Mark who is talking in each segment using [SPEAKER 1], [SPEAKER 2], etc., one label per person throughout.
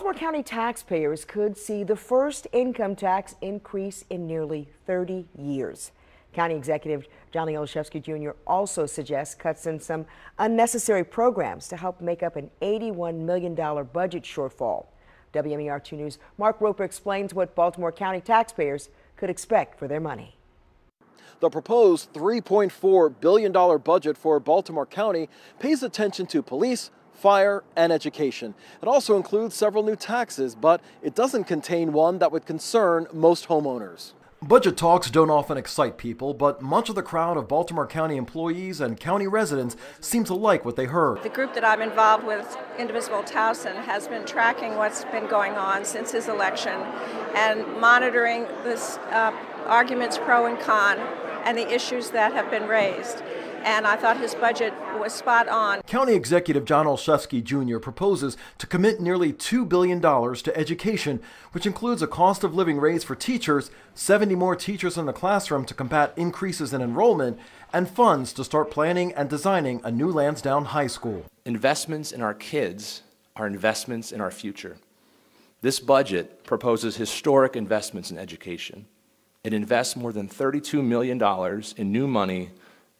[SPEAKER 1] Baltimore County taxpayers could see the first income tax increase in nearly 30 years. County Executive Johnny Olszewski Jr. also suggests cuts in some unnecessary programs to help make up an $81 million budget shortfall. WMAR 2 News' Mark Roper explains what Baltimore County taxpayers could expect for their money.
[SPEAKER 2] The proposed $3.4 billion budget for Baltimore County pays attention to police, fire, and education. It also includes several new taxes, but it doesn't contain one that would concern most homeowners. Budget talks don't often excite people, but much of the crowd of Baltimore County employees and county residents seem to like what they heard.
[SPEAKER 3] The group that I'm involved with, Indivisible Towson, has been tracking what's been going on since his election and monitoring the uh, arguments pro and con and the issues that have been raised and I thought his budget was spot on.
[SPEAKER 2] County Executive John Olszewski Jr. proposes to commit nearly $2 billion to education, which includes a cost of living raise for teachers, 70 more teachers in the classroom to combat increases in enrollment, and funds to start planning and designing a new Lansdowne High School.
[SPEAKER 4] Investments in our kids are investments in our future. This budget proposes historic investments in education. It invests more than $32 million in new money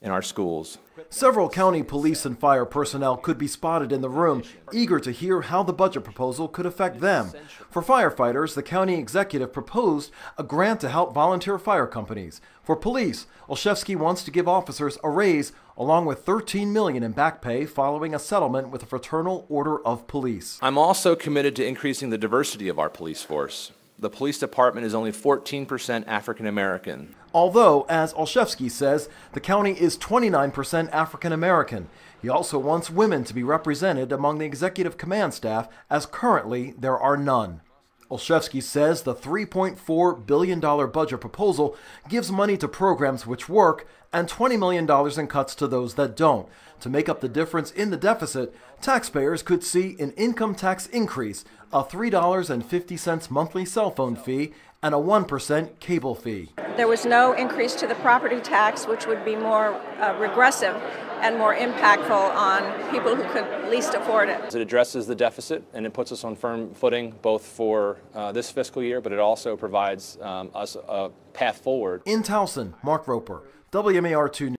[SPEAKER 4] in our schools.
[SPEAKER 2] Several county police and fire personnel could be spotted in the room, eager to hear how the budget proposal could affect them. For firefighters, the county executive proposed a grant to help volunteer fire companies. For police, Olszewski wants to give officers a raise along with 13 million in back pay following a settlement with the Fraternal Order of Police.
[SPEAKER 4] I'm also committed to increasing the diversity of our police force the police department is only 14% African American.
[SPEAKER 2] Although, as Olszewski says, the county is 29% African American. He also wants women to be represented among the executive command staff, as currently there are none. Olszewski says the $3.4 billion budget proposal gives money to programs which work and $20 million in cuts to those that don't. To make up the difference in the deficit, taxpayers could see an income tax increase, a $3.50 monthly cell phone fee, and a 1% cable fee.
[SPEAKER 3] There was no increase to the property tax, which would be more uh, regressive and more impactful on people who could least afford it.
[SPEAKER 4] It addresses the deficit and it puts us on firm footing both for uh, this fiscal year, but it also provides um, us a path forward.
[SPEAKER 2] In Towson, Mark Roper, WMAR 2